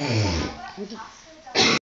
嗯。